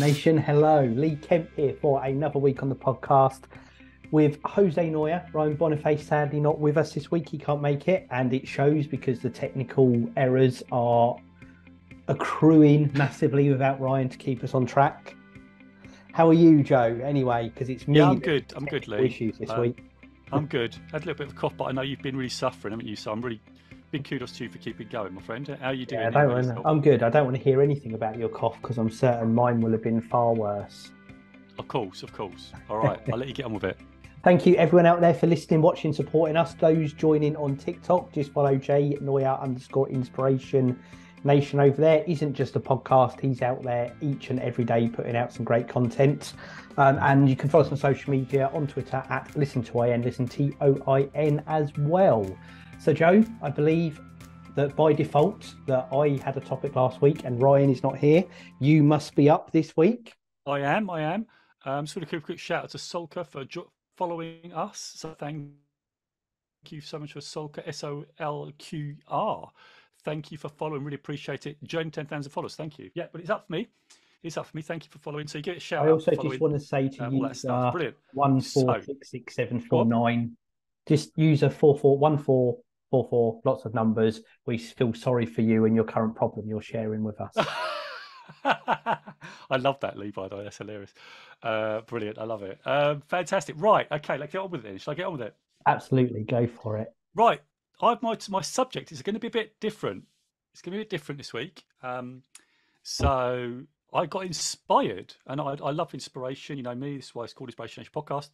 Nation. Hello, Lee Kemp here for another week on the podcast with Jose Noya. Ryan Boniface sadly not with us this week. He can't make it, and it shows because the technical errors are accruing massively without Ryan to keep us on track. How are you, Joe? Anyway, because it's me. Yeah, I'm good. I'm good, Lee. Issues this Um, week. I'm good. I Had a little bit of a cough, but I know you've been really suffering, haven't you? So I'm really big kudos to you for keeping going, my friend. How are you doing? Yeah, I don't want, I'm good. I don't want to hear anything about your cough because I'm certain mine will have been far worse. Of course, of course. All right, I'll let you get on with it. Thank you, everyone out there, for listening, watching, supporting us. Those joining on TikTok, just follow J Noya underscore Inspiration Nation over there. Isn't just a podcast; he's out there each and every day putting out some great content. Um, and you can follow us on social media on Twitter at Listen to IN, Listen T O I N as well. So, Joe, I believe that by default that I had a topic last week and Ryan is not here. You must be up this week. I am, I am. Um, just want to give a quick shout out to Solka for jo- following us. So thank you so much for Solka, S O L Q R. Thank you for following. Really appreciate it. Join 10,000 followers. Thank you. Yeah, but it's up for me. It's up for me. Thank you for following. So you get a shout I also just want to say to um, you, uh, Brilliant. one four So- six six seven four nine. Just use a four four one four four four. Lots of numbers. We feel sorry for you and your current problem you're sharing with us. I love that, Lee, by the way. That's hilarious. Uh, brilliant. I love it. Um, fantastic. Right. Okay. Let's get on with it. Shall I get on with it? Absolutely, go for it. Right. I've my my subject is going to be a bit different. It's going to be a bit different this week. Um, so I got inspired, and I, I love inspiration. You know me. This is why it's called Inspiration Podcast.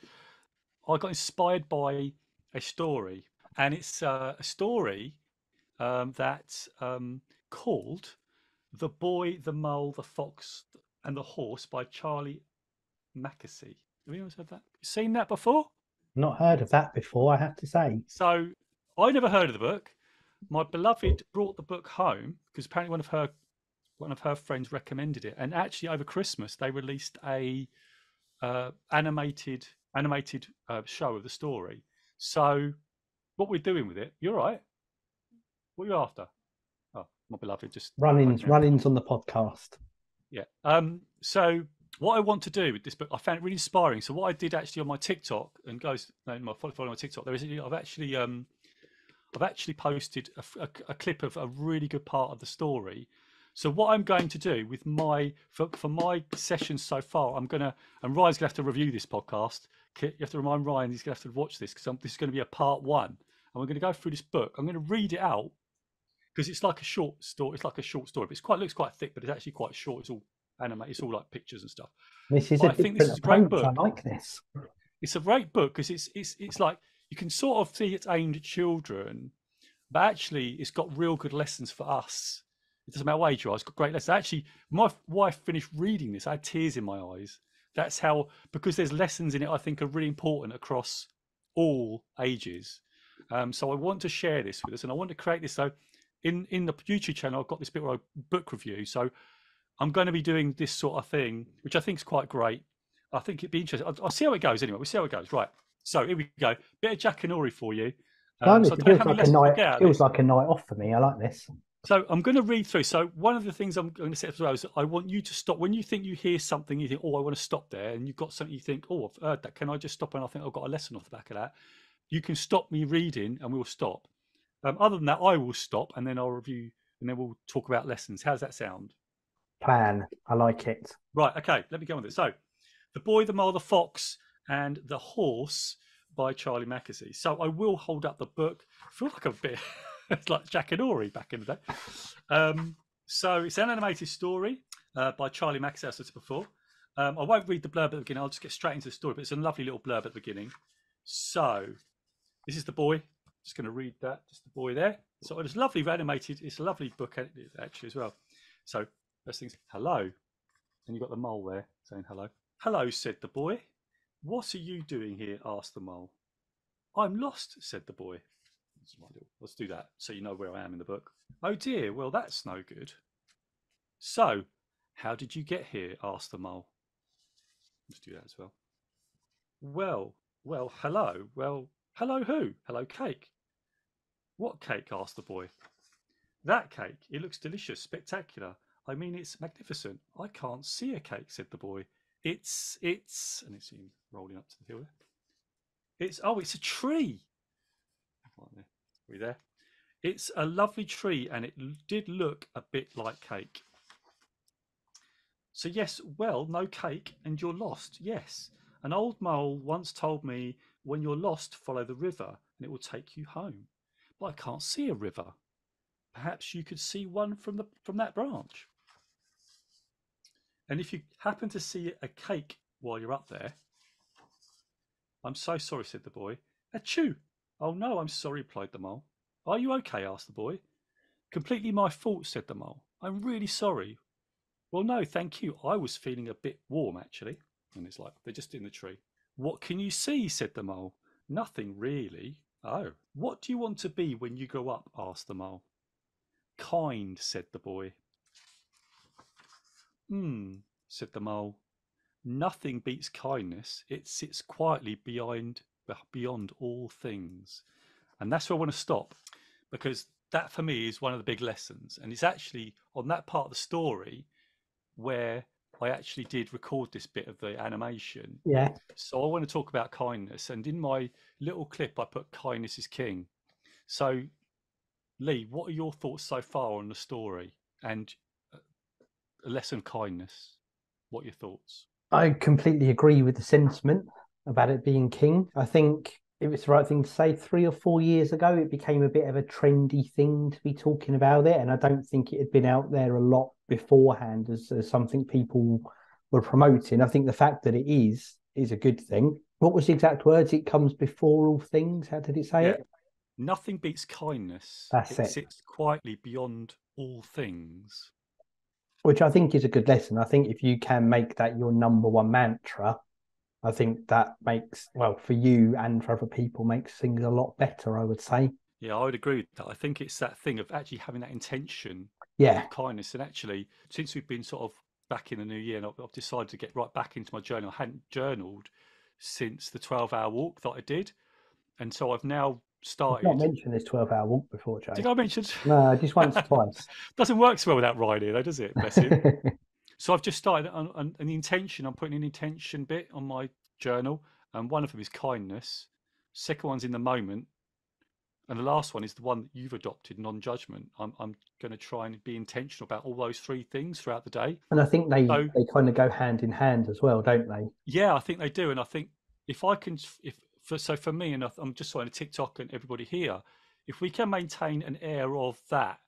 I got inspired by a story, and it's uh, a story um, that um, called "The Boy, the Mole, the Fox, and the Horse" by Charlie Mackesy. Have you ever heard that? Seen that before? Not heard of that before, I have to say. So I never heard of the book. My beloved brought the book home because apparently one of her one of her friends recommended it, and actually over Christmas they released a uh, animated animated uh, show of the story. So what we're doing with it? You're right. What are you after? Oh, my beloved, just Run-ins, run-ins on the podcast. yeah. Um. So what I want to do with this book, I found it really inspiring. So what I did actually on my TikTok and guys, no, my follow follow my TikTok, there is I've actually um, I've actually posted a clip of a really good part of the story. So what I'm going to do with my for, for my sessions so far, I'm gonna and Ryan's gonna have to review this podcast. You have to remind Ryan he's gonna have to watch this because this is going to be a part one, and we're going to go through this book. I'm going to read it out because it's like a short story. It's like a short story, but it's quite looks quite thick, but it's actually quite short. It's all animated. It's all like pictures and stuff. This is a I think this is a great book. I like this. It's a great book because it's it's it's like you can sort of see it's aimed at children, but actually it's got real good lessons for us. It doesn't matter what age you are; it's got great lessons. Actually, my wife finished reading this. I had tears in my eyes. That's how because there's lessons in it. I think are really important across all ages. Um, so I want to share this with us, and I want to create this. So in in the YouTube channel, I've got this bit where I book review. So I'm going to be doing this sort of thing, which I think is quite great. I think it'd be interesting. I'll, I'll see how it goes anyway. We'll see how it goes. Right. So here we go. Bit of Jackanory for you. Um, so it feels like a night. Feels like a night off for me. I like this. So I'm going to read through. So one of the things I'm going to set up as well is I want you to stop when you think you hear something. You think, oh, I want to stop there, and you've got something you think, oh, I've heard that. Can I just stop? And I think I've got a lesson off the back of that. You can stop me reading, and we'll stop. Um, other than that, I will stop, and then I'll review, and then we'll talk about lessons. How's that sound? Plan. I like it. Right, okay, let me go on with it. So, The Boy, the Mole, the Fox, and the Horse by Charlie Mackesy. So, I will hold up the book. I feel like a bit, it's like Jackanory back in the day. Um, so, it's an animated story uh, by Charlie Mackesy, as I said before. Um, I won't read the blurb at the beginning, I'll just get straight into the story, but it's a lovely little blurb at the beginning. So, this is the boy. Just going to read that, just the boy there. So, it's lovely animated, it's a lovely book actually as well. So, First thing's hello. And you've got the mole there saying hello. Hello, said the boy. What are you doing here? asked the mole. I'm lost, said the boy. Let's do that so you know where I am in the book. Oh dear, well, that's no good. So, how did you get here? asked the mole. Let's do that as well. Well, well, hello. Well, hello who? Hello, cake. What cake? asked the boy. That cake. It looks delicious, spectacular. I mean, it's magnificent. I can't see a cake, said the boy. It's, it's, and it's him rolling up to the hill there. It's, oh, it's a tree. Right there. We there? It's a lovely tree and it did look a bit like cake. So, yes, well, no cake and you're lost. Yes. An old mole once told me when you're lost, follow the river and it will take you home. But I can't see a river. Perhaps you could see one from the from that branch. And if you happen to see a cake while you're up there, I'm so sorry, said the boy. Achoo! Oh no, I'm sorry, replied the mole. Are you okay? asked the boy. Completely my fault, said the mole. I'm really sorry. Well, no, thank you. I was feeling a bit warm, actually. And it's like, they're just in the tree. What can you see? said the mole. Nothing really. Oh, what do you want to be when you grow up? asked the mole. Kind, said the boy. Hmm, said the mole. Nothing beats kindness. It sits quietly behind beyond all things. And that's where I want to stop because that for me is one of the big lessons. And it's actually on that part of the story where I actually did record this bit of the animation. Yeah. So I want to talk about kindness. And in my little clip, I put kindness is king. So, Lee, what are your thoughts so far on the story and uh, a lesson of kindness? What are your thoughts? I completely agree with the sentiment about it being king. I think it was the right thing to say. Three or four years ago, it became a bit of a trendy thing to be talking about it. And I don't think it had been out there a lot beforehand as, as something people were promoting. I think the fact that it is is a good thing. What was the exact words? It comes before all things. How did it say Yeah. it? Nothing beats kindness. That's it it. sits quietly beyond all things. Which I think is a good lesson. I think if you can make that your number one mantra, I think that makes well for you and for other people makes things a lot better. I would say. Yeah, I would agree with that. I think it's that thing of actually having that intention Yeah, of kindness. And actually, since we've been sort of back in the new year, and I've, I've decided to get right back into my journal. I hadn't journaled since the 12 hour walk that I did. And so I've now I've started. not mentioned this twelve-hour walk before, Joe. Did I mention? No, just once or twice. Doesn't work so well without Riley, though, does it? Bless him. So I've just started on, on, on the intention. I'm putting an intention bit on my journal, and one of them is kindness. Second one's in the moment, and the last one is the one that you've adopted, non-judgment. I'm I'm going to try and be intentional about all those three things throughout the day. and I think they So- they kind of go hand in hand as well, don't they? Yeah, I think they do, and I think if I can, if for so for me, and I'm just on TikTok and everybody here, if we can maintain an air of that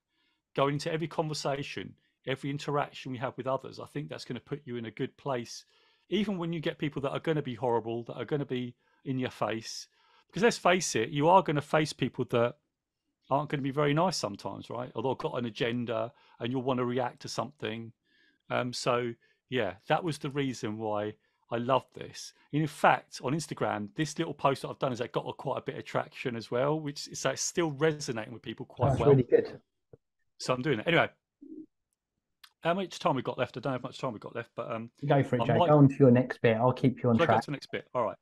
going into every conversation, every interaction we have with others, I think that's going to put you in a good place, even when you get people that are going to be horrible, that are going to be in your face. Because let's face it, you are going to face people that aren't going to be very nice sometimes, right? Or they've got an agenda, and you'll want to react to something. Um, so yeah, that was the reason why I loved this. In fact, on Instagram, this little post that I've done has got a, quite a bit of traction as well, which is it's still resonating with people quite That's well. really good. So I'm doing it anyway. How much time we got left? I don't know how much time we got left, but um, Go for it, I Joe. might- Go on to your next bit. I'll keep you on so I track. to the next bit. All right.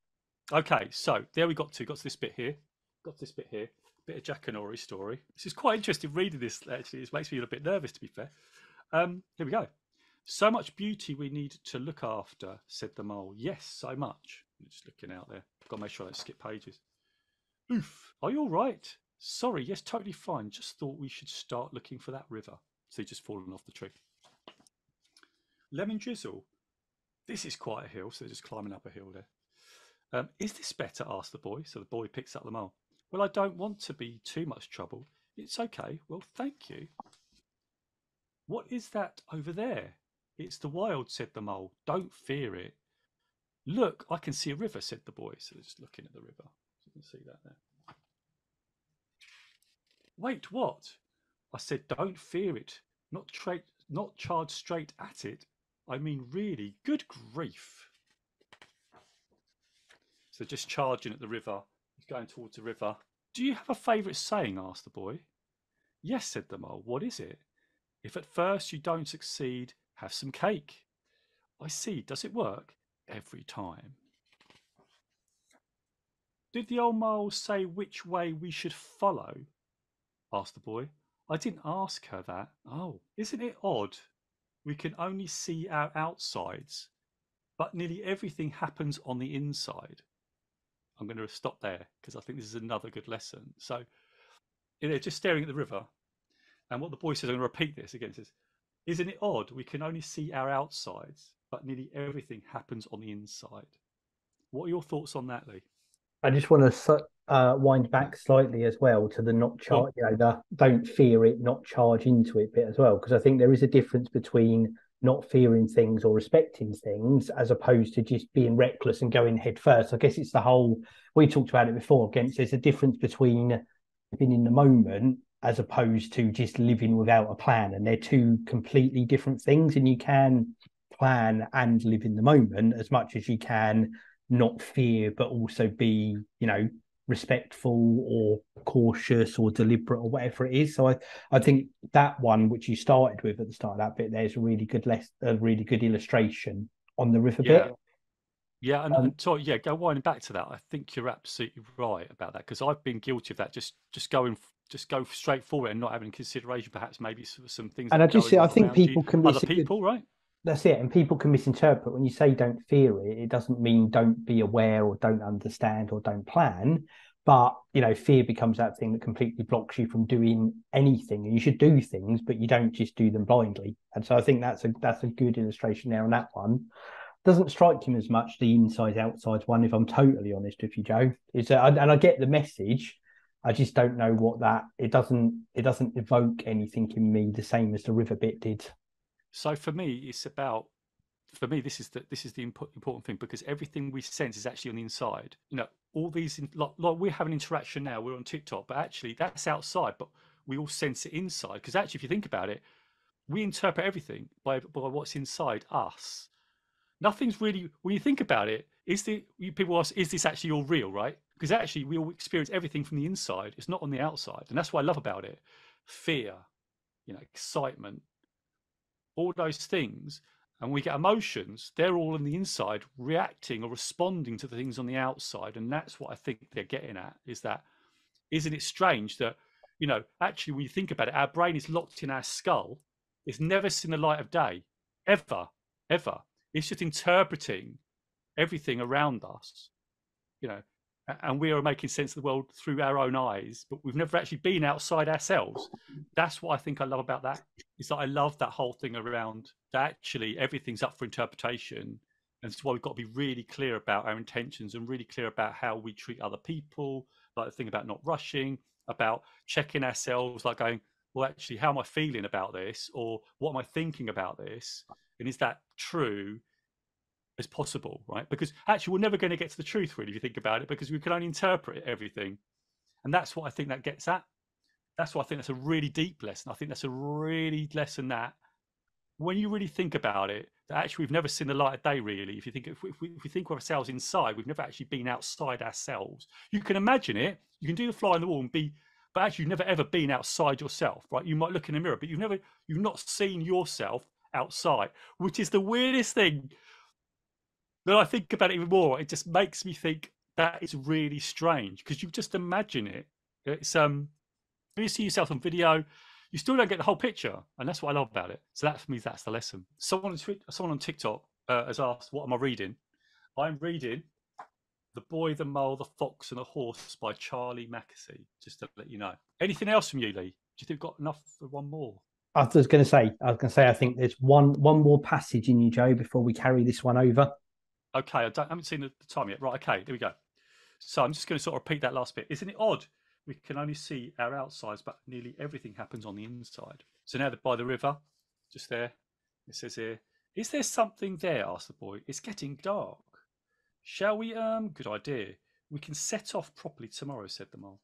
Okay, so there we got to. Got to this bit here. Got to this bit here. Bit of Jackanory story. This is quite interesting reading this. Actually, it makes me a bit nervous. To be fair. Um, here we go. So much beauty we need to look after," said the mole. "Yes, so much." I'm just looking out there. I've Got to make sure I don't skip pages. Oof. Are you all right? Sorry. Yes, totally fine. Just thought we should start looking for that river. So he's just fallen off the tree. Lemon drizzle. This is quite a hill, so they're just climbing up a hill there. Um, is this better? asked the boy. So the boy picks up the mole. Well, I don't want to be too much trouble. It's okay. Well, thank you. What is that over there? It's the wild, said the mole. Don't fear it. Look, I can see a river, said the boy. So they're just looking at the river. You can see that there. Wait, what? I said, don't fear it. Not tra- not charge straight at it. I mean, really, good grief. So just charging at the river. He's going towards the river. Do you have a favourite saying? asked the boy. Yes, said the mole. What is it? If at first you don't succeed, have some cake. I see. Does it work? Every time. Did the old mole say which way we should follow? asked the boy. I didn't ask her that. Oh, isn't it odd we can only see our outsides, but nearly everything happens on the inside. I'm going to stop there because I think this is another good lesson. So, know, just staring at the river, and what the boy says, I'm going to repeat this again. Says, "Isn't it odd? We can only see our outsides, but nearly everything happens on the inside." What are your thoughts on that, Lee? I just want to uh, wind back slightly as well to the not charge, you know, the don't fear it, not charge into it bit as well, because I think there is a difference between not fearing things or respecting things as opposed to just being reckless and going head first. I guess it's the whole we talked about it before. Against there's a difference between being in the moment as opposed to just living without a plan, and they're two completely different things. And you can plan and live in the moment as much as you can not fear, but also be, you know, respectful or cautious or deliberate or whatever it is. So I, I think that one which you started with at the start of that bit there's a really good less a really good illustration on the river yeah. bit. Yeah, and, um, and so yeah, go winding back to that. I think you're absolutely right about that because I've been guilty of that. Just just going just go straight forward and not having consideration, perhaps maybe some, some things. And I just see, I think people you, can other people, right? That's it. And people can misinterpret when you say don't fear it, it doesn't mean don't be aware or don't understand or don't plan. But you know, fear becomes that thing that completely blocks you from doing anything. And you should do things, but you don't just do them blindly. And so I think that's a that's a good illustration there on that one. Doesn't strike him as much the inside outside one, if I'm totally honest with you, Joe. Is and I get the message. I just don't know what that it doesn't it doesn't evoke anything in me the same as the river bit did. So for me, it's about for me this is the this is the important thing because everything we sense is actually on the inside. You know, all these like, like we have an interaction now. We're on TikTok, but actually that's outside. But we all sense it inside because actually, if you think about it, we interpret everything by by what's inside us. Nothing's really when you think about it. Is the people ask, is this actually all real? Right? Because actually, we all experience everything from the inside. It's not on the outside, and that's what I love about it. Fear, you know, excitement, all those things and we get emotions they're all on the inside reacting or responding to the things on the outside and that's what i think they're getting at is that isn't it strange that you know actually when you think about it our brain is locked in our skull. It's never seen the light of day ever ever. It's just interpreting everything around us you know and we are making sense of the world through our own eyes, but we've never actually been outside ourselves. That's what I think I love about that. Is that I love that whole thing around that actually everything's up for interpretation. And that's why we've got to be really clear about our intentions and really clear about how we treat other people, like the thing about not rushing, about checking ourselves, like going, well, actually, how am I feeling about this? Or what am I thinking about this? And is that true? As possible, right? Because actually, we're never going to get to the truth, really, if you think about it, because we can only interpret everything. And that's what I think that gets at. That's why I think that's a really deep lesson. I think that's a really lesson that when you really think about it, that actually we've never seen the light of day, really. If you think, if we, if we think of ourselves inside, we've never actually been outside ourselves. You can imagine it. You can do the fly on the wall and be, but actually you've never ever been outside yourself, right? You might look in a mirror, but you've never, you've not seen yourself outside, which is the weirdest thing then I think about it even more. It just makes me think that is really strange because you just imagine it. It's um, you see yourself on video, you still don't get the whole picture, and that's what I love about it. So that for me, that's the lesson. Someone on Twitter, someone on TikTok uh, has asked, "What am I reading?" I'm reading "The Boy, the Mole, the Fox, and the Horse" by Charlie Mackesy. Just to let you know. Anything else from you, Lee? Do you think we've got enough for one more? I was going to say, I was going to say, I think there's one one more passage in you, Joe, before we carry this one over. Okay, I, don't, I haven't seen the, time yet. Right, okay, there we go. So I'm just going to sort of repeat that last bit. Isn't it odd? We can only see our outsides, but nearly everything happens on the inside. So now by the river, just there. It says here, is there something there?" asked the boy. "It's getting dark. Shall we? Um, good idea. We can set off properly tomorrow," said the mole.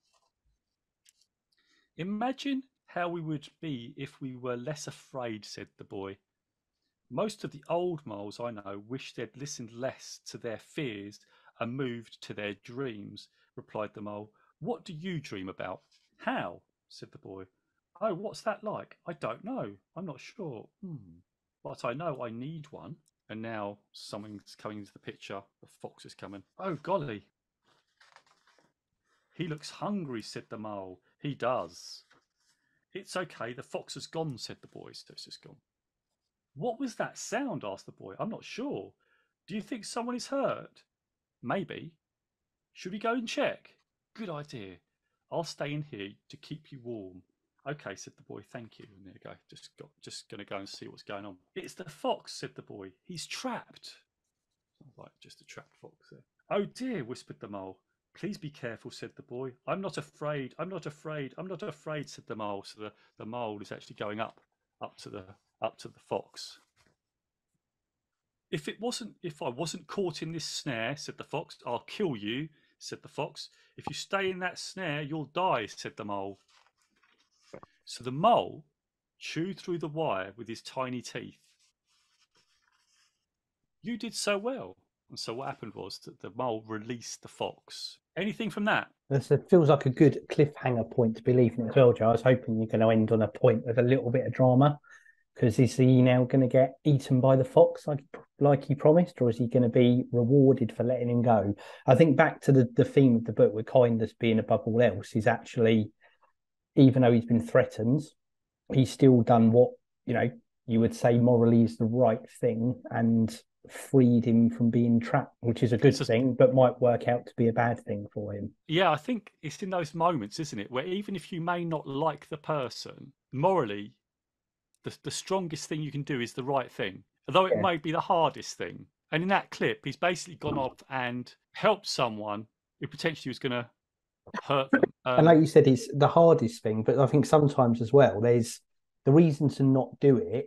Imagine how we would be if we were less afraid," said the boy. Most of the old moles I know wish they'd listened less to their fears and moved to their dreams, replied the mole. What do you dream about? How? said the boy. Oh, what's that like? I don't know. I'm not sure. Hmm. But I know I need one. And now something's coming into the picture. The fox is coming. Oh, golly. He looks hungry, said the mole. He does. It's okay. The fox has gone, said the boy. So it's just gone. What was that sound? asked the boy. I'm not sure. Do you think someone is hurt? Maybe. Should we go and check? Good idea. I'll stay in here to keep you warm. Okay, said the boy. Thank you. And there you go. Just got, just to go and see what's going on. It's the fox, said the boy. He's trapped. Sounds like just a trapped fox there. Oh dear, whispered the mole. Please be careful, said the boy. I'm not afraid. I'm not afraid. I'm not afraid, said the mole. So the, the mole is actually going up, up to the up to the fox. If it wasn't if I wasn't caught in this snare, said the fox, I'll kill you, said the fox. If you stay in that snare, you'll die, said the mole. So the mole chewed through the wire with his tiny teeth. You did so well. And so what happened was that the mole released the fox. Anything from that? This feels like a good cliffhanger point to be leaving as well, Joe. I was hoping you're going to end on a point with a little bit of drama. Because is he now going to get eaten by the fox like like he promised, or is he going to be rewarded for letting him go? I think back to the, the theme of the book, with kindness being above all else, is actually, even though he's been threatened, he's still done what you know you would say morally is the right thing and freed him from being trapped, which is a good thing, but might work out to be a bad thing for him. Yeah, I think it's in those moments, isn't it, where even if you may not like the person, morally the, the strongest thing you can do is the right thing, although it yeah. may be the hardest thing. And in that clip, he's basically gone off and helped someone who potentially was going to hurt them. Um, and like you said, it's the hardest thing, but I think sometimes as well, there's the reason to not do it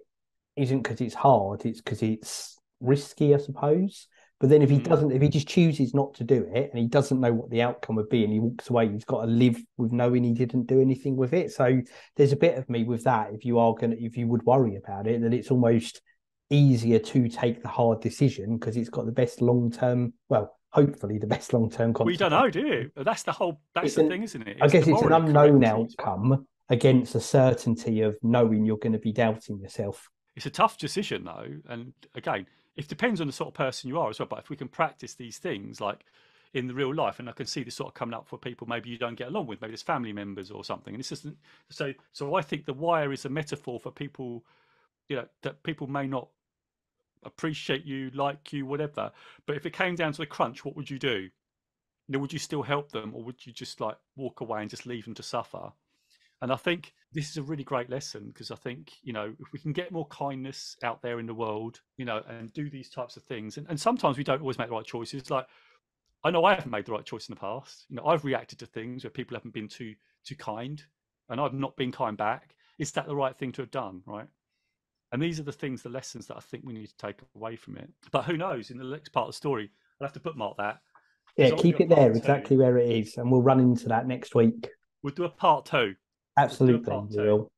isn't because it's hard, it's because it's risky, I suppose. But then if he mm. doesn't, if he just chooses not to do it and he doesn't know what the outcome would be and he walks away, he's got to live with knowing he didn't do anything with it. So there's a bit of me with that. If you are going to, if you would worry about it, that it's almost easier to take the hard decision because it's got the best long term, well, hopefully the best long term We don't know, do you? That's the whole, that's it's the an, thing, isn't it? It's I guess it's an unknown outcome against a certainty of knowing you're going to be doubting yourself. It's a tough decision though. And again, it depends on the sort of person you are as well. But if we can practice these things like in the real life, and I can see this sort of coming up for people maybe you don't get along with, maybe there's family members or something. And this isn't so. So I think the wire is a metaphor for people, you know, that people may not appreciate you, like you, whatever. But if it came down to the crunch, what would you do? You know, would you still help them, or would you just like walk away and just leave them to suffer? And I think this is a really great lesson because I think, you know, if we can get more kindness out there in the world, you know, and do these types of things, and, and sometimes we don't always make the right choices. Like, I know I haven't made the right choice in the past. You know, I've reacted to things where people haven't been too too kind, and I've not been kind back. Is that the right thing to have done? Right. And these are the things, the lessons that I think we need to take away from it. But who knows? In the next part of the story, I'll have to bookmark that. Yeah, keep it there exactly where it is, and we'll run into that next week. We'll do a part two Absolutely, we'll do,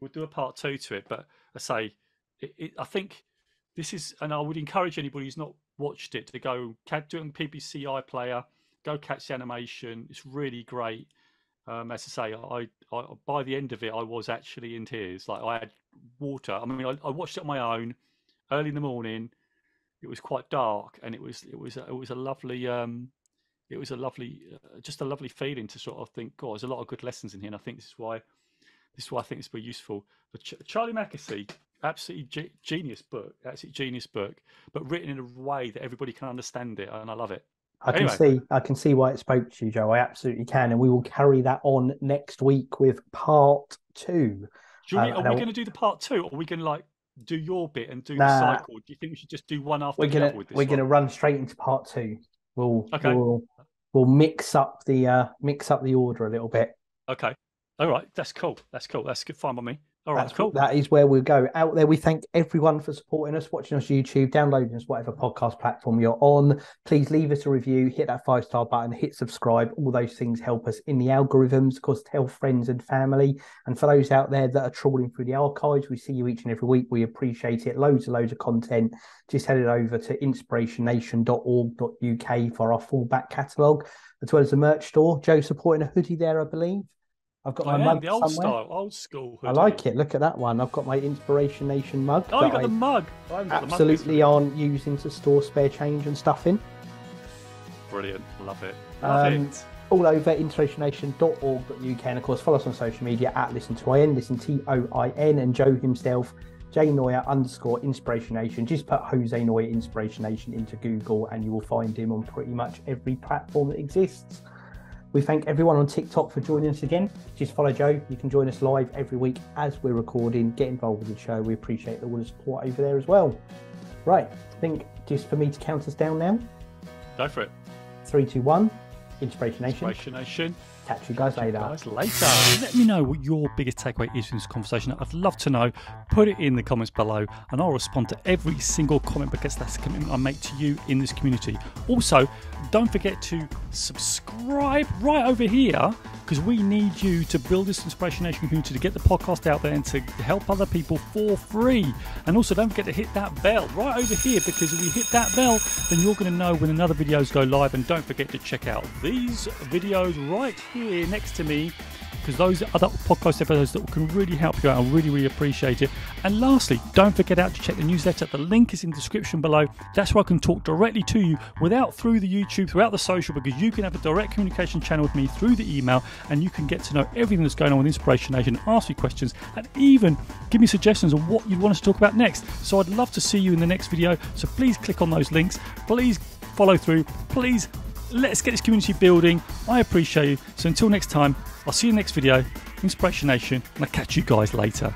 we'll do a part two to it. But I say, it, it, I think this is, and I would encourage anybody who's not watched it to go do it on BBC iPlayer. Go catch the animation. It's really great. Um, as I say, I, I, by the end of it, I was actually in tears. Like I had water. I mean, I, I watched it on my own early in the morning. It was quite dark, and it was it was it was a lovely um, it was a lovely, uh, just a lovely feeling to sort of think, God, there's a lot of good lessons in here, and I think this is why, this is why I think it's very useful. But Ch- Charlie Mackesy, absolutely ge- genius book, absolutely genius book, but written in a way that everybody can understand it, and I love it. I anyway. can see, I can see why it spoke to you, Joe. I absolutely can, and we will carry that on next week with part two. We, uh, are we going to do the part two, or are we going to like do your bit and do nah, the cycle? Do you think we should just do one after we're gonna, We're going to run straight into part two. We'll, okay. we'll we'll mix up the uh, mix up the order a little bit. Okay. All right. That's cool. That's cool. That's good. Fine by me. All right, That's cool. That is where we'll go. Out there, we thank everyone for supporting us, watching us YouTube, downloading us, whatever podcast platform you're on. Please leave us a review, hit that five star button, hit subscribe. All those things help us in the algorithms. Of course, tell friends and family. And for those out there that are trawling through the archives, we see you each and every week. We appreciate it. Loads and loads of content. Just head it over to inspirationnation.org.uk for our full back catalogue, as well as the merch store. Joe supporting a hoodie there, I believe. I've got my mug the old somewhere. style, old school. Hoodie. I like it. Look at that one. I've got my Inspiration Nation mug. Oh, you got I the mug. absolutely aren't using to store spare change and stuff in. Brilliant. Love it. Love um, it. All over inspirationnation.org.uk and of course follow us on social media at listen to IN, listen T O I N, and Joe himself Jay Noya underscore Inspiration Nation. Just put Jose Noya Inspiration Nation into Google and you will find him on pretty much every platform that exists. We thank everyone on TikTok for joining us again. Just follow Joe. You can join us live every week as we're recording. Get involved with the show. We appreciate all the support over there as well. Right, I think just for me to count us down now. Go for it. Three, two, one. Inspiration Nation. Inspiration Nation. Catch you guys later. Guys later. Let me know what your biggest takeaway is from this conversation. I'd love to know. Put it in the comments below, and I'll respond to every single comment because that's the commitment I make to you in this community. Also, don't forget to subscribe right over here because we need you to build this Inspiration Nation community to get the podcast out there and to help other people for free. And also, don't forget to hit that bell right over here because if you hit that bell, then you're going to know when another videos go live. And don't forget to check out these videos right here next to me because those are other podcast episodes that can really help you out. I really, really appreciate it. And lastly, don't forget out to check the newsletter. The link is in the description below. That's where I can talk directly to you without through the YouTube, throughout the social, because you can have a direct communication channel with me through the email and you can get to know everything that's going on with Inspiration Nation, ask me questions, and even give me suggestions on what you'd want us to talk about next. So I'd love to see you in the next video. So please click on those links. Please follow through. Please let's get this community building. I appreciate you. So until next time, I'll see you in next video, Inspiration Nation, and I'll catch you guys later.